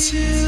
sleep.